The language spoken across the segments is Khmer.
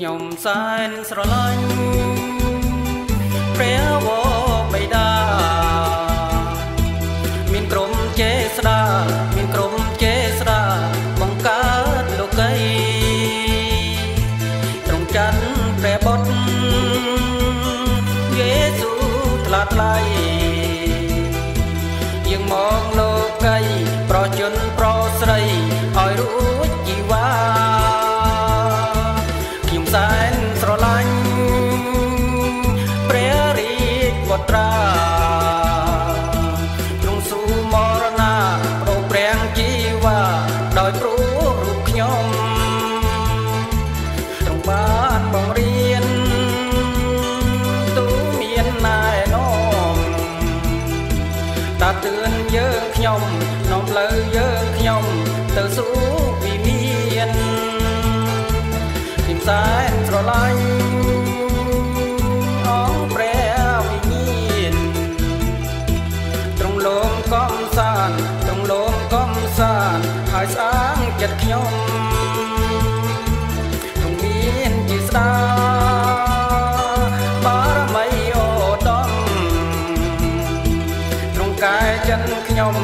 ខ្ញុំសែនស្រឡាញ់ព្រះវរបិតាមានក្រុមចេស្តាមានក្រុមចេស្តាបង្កើតលោកីត្រង់ច័ន្ទព្រះបុត្រយេស៊ូថ្លាថ្លៃយើងមកលោកីប្រជជនប្រស្រី ត្រាទ្រង់ស៊ូមរណាប្រោប្រាំងជីវ៉ាដោយព្រោះរូបខ្ញុំទ្រង់បានបង្រៀនទូមានណែនាំតាទឿនយើងខ្ញុំនាំផ្លូវយើងខ្ញុំទៅสู่វិមានខ្ញុំសែនស្រឡាញ់ ហើយស្អាងចិត្តខ្ញុំទ្រង់មានជាស្ដាបារមីអូដំត្រង់កាយចិនខ្ញុំ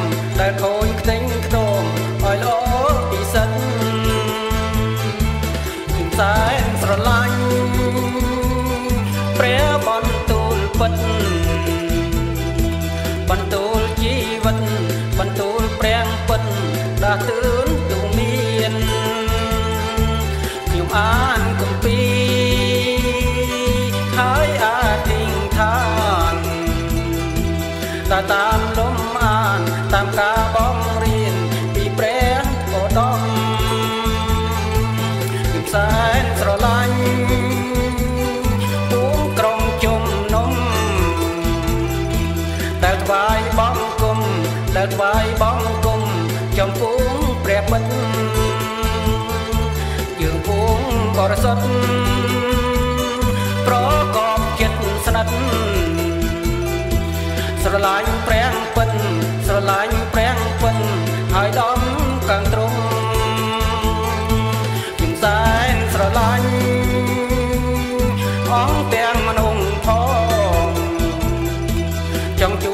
ដែលខូចខ្ទេញខ្ទមឲ្យល្អពិសិដ្ឋខ្ញុំសែ ស់តឿនទូមានខ្ញុំអានគម្ពីរហើយអាទិញឋានតែតាមលំអានតាមការបងរៀនពីព្រះឧត្តមខ្ញុំសែនស្រឡាញ់ពួងក្រុមជំនុំដែលថ្វាយបង្គំដែលថ្វាយបង្គំ ចំពោះព្រះបិទ្ធយើងពួងបរិសុទ្ធប្រកបចិត្តស្និទ្ធស្រឡាញ់ព្រះពិនស្រឡាញ់ព្រះពិនហើយដំកាំងត្រង់ខ្ញុំសែនស្រឡាញ់អង្គទាំងមនុស្សផងចង់ជួយ